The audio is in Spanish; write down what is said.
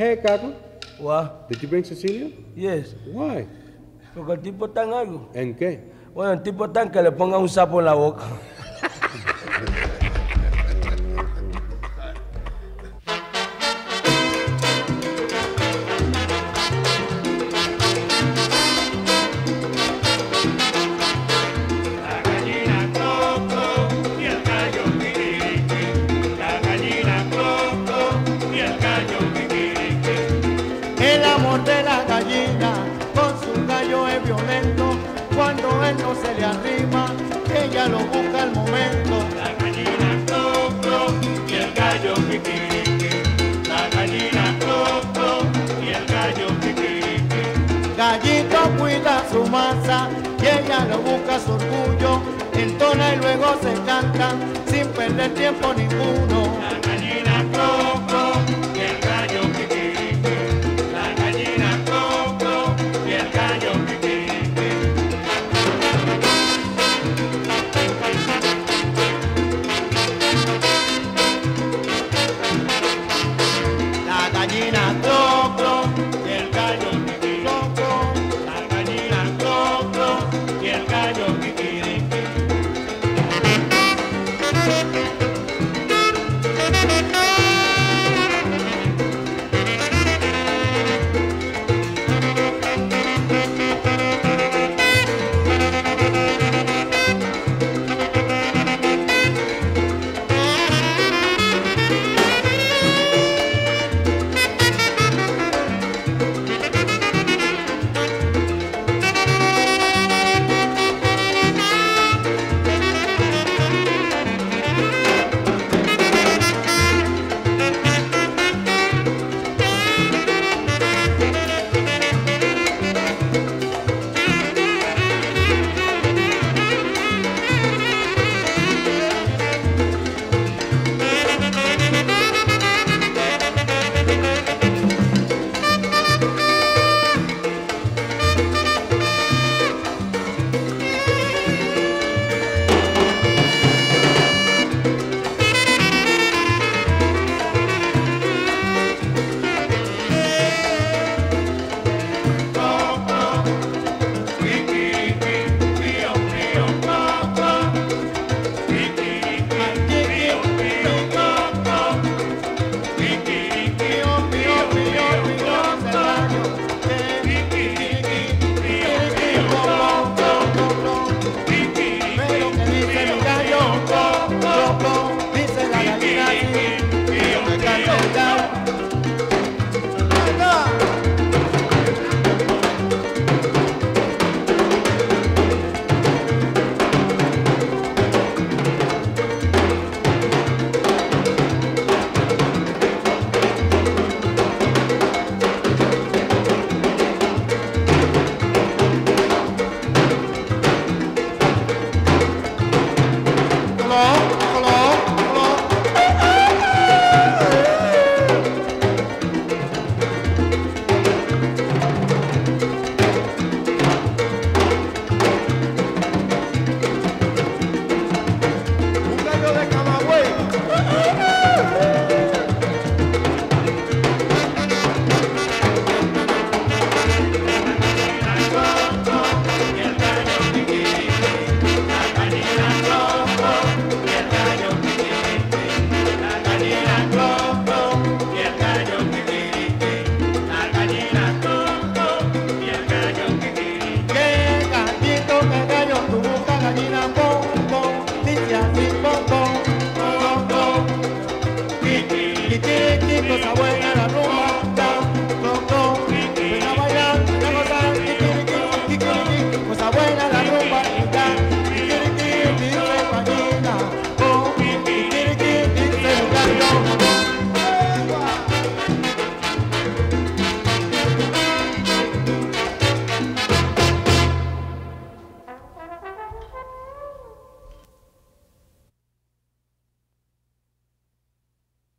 Hey, Caco, What? did you bring Cecilia? Yes. Why? Porque el tipo está en algo. ¿En qué? Bueno, el tipo está en que le ponga un sapo en la boca. El amor de la gallina con su gallo es violento. Cuando él no se le arrima, ella lo busca al momento. La gallina coco y el gallo piquiriqui. La gallina coco y el gallo piquiriqui. Gallito cuida su masa y ella lo busca su orgullo. Entona y luego se canta sin perder tiempo ninguno. La gallina coco